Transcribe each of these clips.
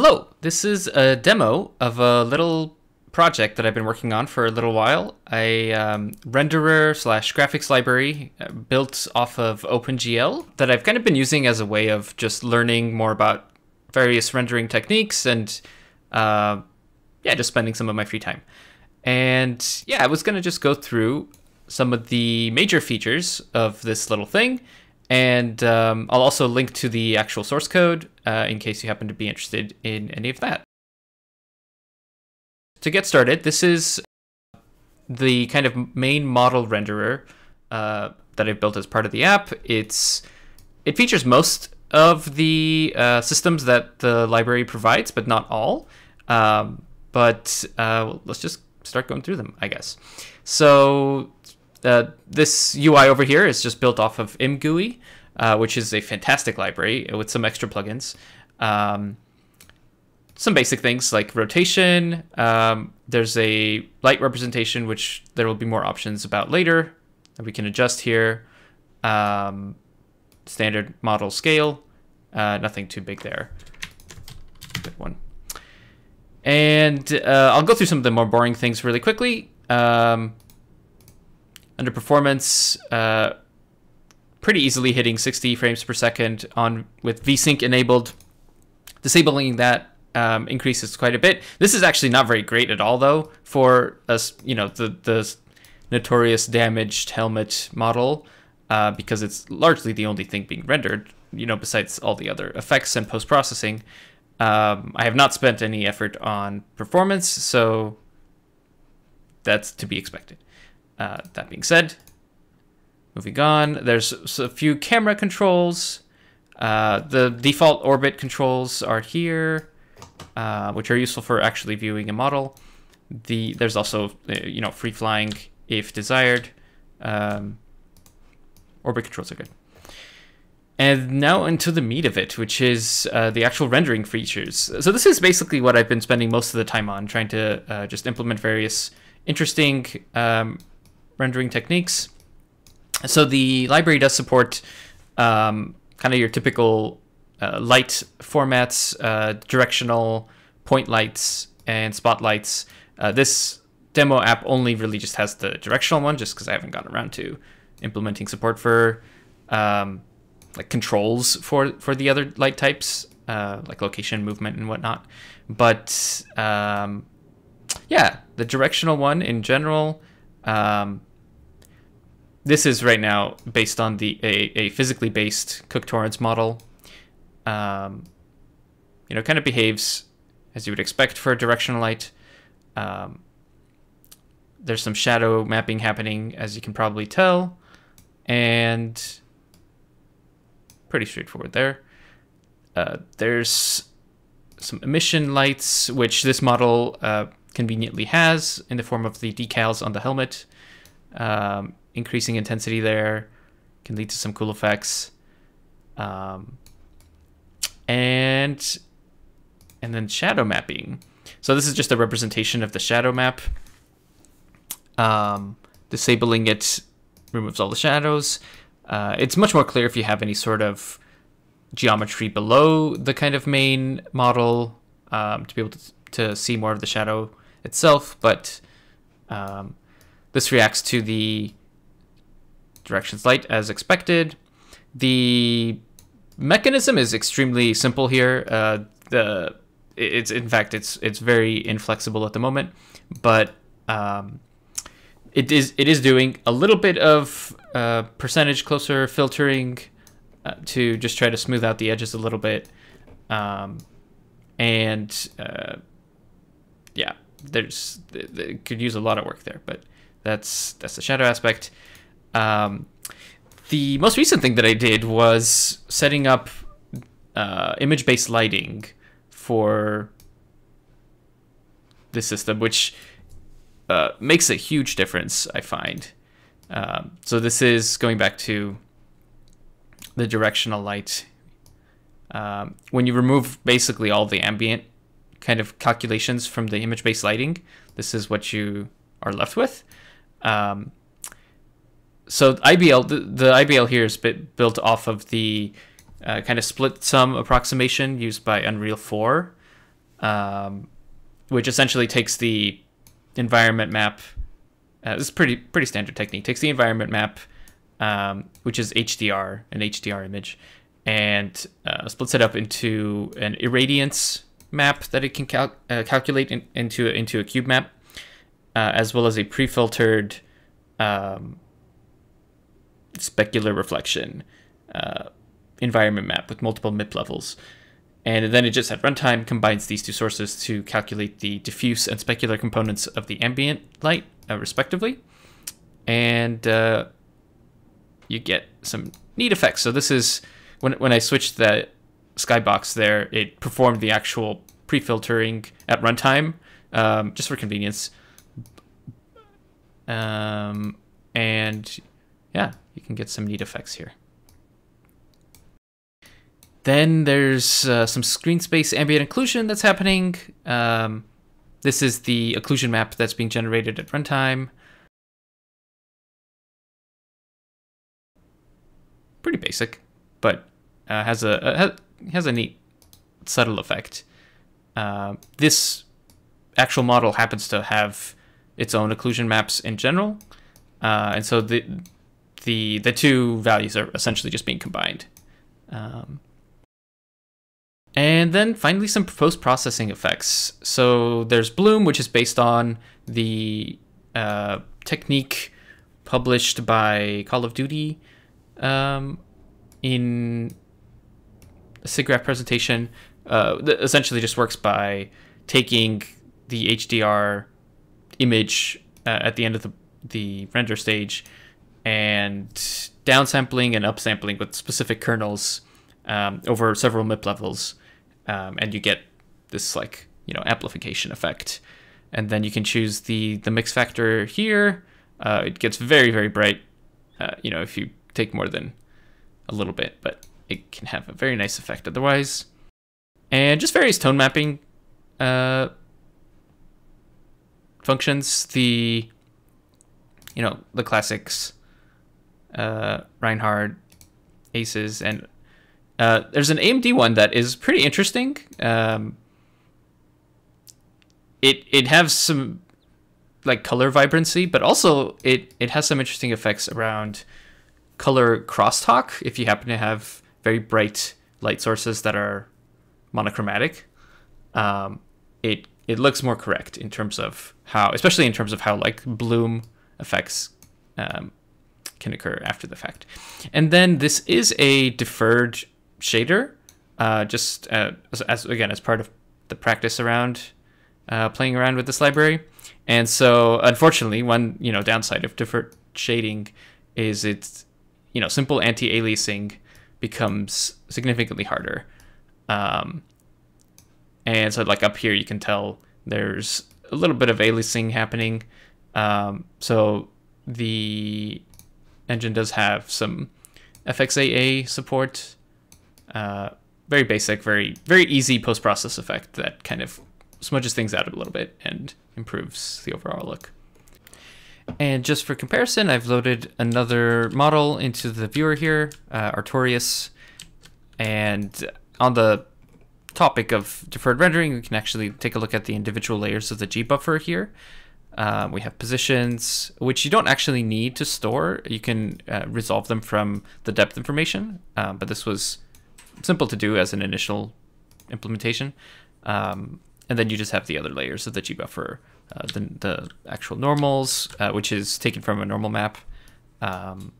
Hello, this is a demo of a little project that I've been working on for a little while. A um, renderer slash graphics library uh, built off of OpenGL that I've kind of been using as a way of just learning more about various rendering techniques and uh, yeah, just spending some of my free time. And yeah, I was gonna just go through some of the major features of this little thing and um, I'll also link to the actual source code uh, in case you happen to be interested in any of that. To get started, this is the kind of main model renderer uh, that I've built as part of the app. It's It features most of the uh, systems that the library provides, but not all. Um, but uh, let's just start going through them, I guess. So uh, this UI over here is just built off of ImGUI, uh, which is a fantastic library with some extra plugins. Um, some basic things like rotation. Um, there's a light representation, which there will be more options about later that we can adjust here. Um, standard model scale, uh, nothing too big there. Good one. And uh, I'll go through some of the more boring things really quickly. Um, under performance, uh, pretty easily hitting 60 frames per second on with VSync enabled. Disabling that um, increases quite a bit. This is actually not very great at all, though, for us, you know, the the notorious damaged helmet model, uh, because it's largely the only thing being rendered. You know, besides all the other effects and post processing. Um, I have not spent any effort on performance, so that's to be expected. Uh, that being said, moving on, there's a few camera controls. Uh, the default orbit controls are here, uh, which are useful for actually viewing a model. The There's also, uh, you know, free flying if desired. Um, orbit controls are good. And now into the meat of it, which is uh, the actual rendering features. So this is basically what I've been spending most of the time on, trying to uh, just implement various interesting um, rendering techniques. So the library does support um, kind of your typical uh, light formats, uh, directional point lights, and spotlights. Uh, this demo app only really just has the directional one, just because I haven't gotten around to implementing support for um, like controls for for the other light types, uh, like location, movement, and whatnot. But um, yeah, the directional one in general. Um, this is right now based on the a, a physically based Cook Torrance model. Um, you know, kind of behaves as you would expect for a directional light. Um, there's some shadow mapping happening, as you can probably tell, and pretty straightforward there. Uh, there's some emission lights, which this model uh, conveniently has in the form of the decals on the helmet. Um, increasing intensity there can lead to some cool effects. Um, and and then shadow mapping. So this is just a representation of the shadow map. Um, disabling it removes all the shadows. Uh, it's much more clear if you have any sort of geometry below the kind of main model um, to be able to, to see more of the shadow itself, but um, this reacts to the directions light as expected. The mechanism is extremely simple here. Uh, the it's in fact it's it's very inflexible at the moment, but um, it is it is doing a little bit of uh, percentage closer filtering uh, to just try to smooth out the edges a little bit, um, and uh, yeah, there's it could use a lot of work there, but that's that's the shadow aspect. Um, the most recent thing that I did was setting up uh, image-based lighting for the system, which uh, makes a huge difference, I find. Um, so this is going back to the directional light. Um, when you remove basically all the ambient kind of calculations from the image-based lighting, this is what you are left with. Um, so IBL, the, the, IBL here is built off of the uh, kind of split sum approximation used by Unreal 4. um, which essentially takes the environment map. Uh, this is pretty pretty standard technique. Takes the environment map, um, which is HDR, an HDR image, and uh, splits it up into an irradiance map that it can cal- uh, calculate in, into into a cube map, uh, as well as a pre-filtered um, specular reflection uh, environment map with multiple MIP levels. And then it just at runtime combines these two sources to calculate the diffuse and specular components of the ambient light, uh, respectively. And uh, you get some neat effects. So this is when when I switched the skybox there, it performed the actual pre-filtering at runtime, um, just for convenience. Um, and yeah, you can get some neat effects here. Then there's uh, some screen space ambient occlusion that's happening. Um, this is the occlusion map that's being generated at runtime. Pretty basic, but uh, has a, a, has a neat subtle effect. Uh, this actual model happens to have its own occlusion maps in general, uh, and so the the the two values are essentially just being combined. Um, and then finally, some post processing effects. So there's Bloom, which is based on the uh, technique published by Call of Duty um, in a SIGGRAPH presentation. Uh, essentially just works by taking the HDR image uh, at the end of the, the render stage and downsampling and upsampling with specific kernels um, over several MIP levels um, and you get this like you know amplification effect. And then you can choose the the mix factor here. Uh, it gets very very bright. Uh, you know if you take more than a little bit, but it can have a very nice effect otherwise. And just various tone mapping uh, functions. The you know the classics, uh, Reinhard, ACES, and uh, there's an AMD one that is pretty interesting. Um, it it has some like color vibrancy, but also it it has some interesting effects around color crosstalk. If you happen to have very bright light sources that are monochromatic, um, it it looks more correct in terms of how, especially in terms of how like bloom effects um, can occur after the fact. And then this is a deferred shader, uh, just uh, as, as, again as part of the practice around uh, playing around with this library. And so, unfortunately, one you know downside of deferred shading is it's you know simple anti-aliasing becomes significantly harder. Um, and so, like up here, you can tell there's a little bit of aliasing happening. Um, so the engine does have some FXAA support uh, very basic, very very easy post process effect that kind of smudges things out a little bit and improves the overall look. And just for comparison, I've loaded another model into the viewer here, uh, Artorias. And on the topic of deferred rendering, we can actually take a look at the individual layers of the G buffer here. Uh, we have positions, which you don't actually need to store. You can uh, resolve them from the depth information, uh, but this was simple to do as an initial implementation. Um, and then you just have the other layers of the gbuffer, uh, the, the actual normals, uh, which is taken from a normal map, um,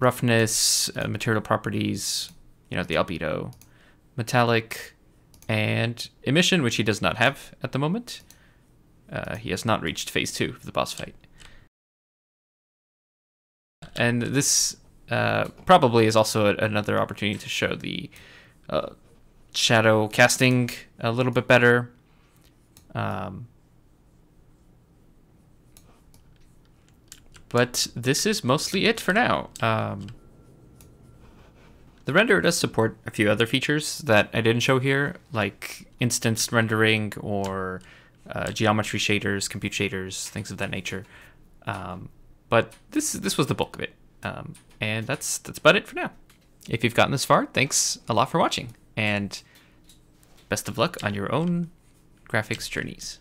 roughness, uh, material properties, you know, the albedo, metallic, and emission, which he does not have at the moment. Uh, he has not reached phase two of the boss fight. And this uh, probably is also a, another opportunity to show the uh, shadow casting a little bit better. Um, but this is mostly it for now. Um, the renderer does support a few other features that I didn't show here, like instanced rendering or uh, geometry shaders, compute shaders, things of that nature. Um, but this this was the bulk of it. Um, and that's that's about it for now. If you've gotten this far, thanks a lot for watching, and best of luck on your own graphics journeys.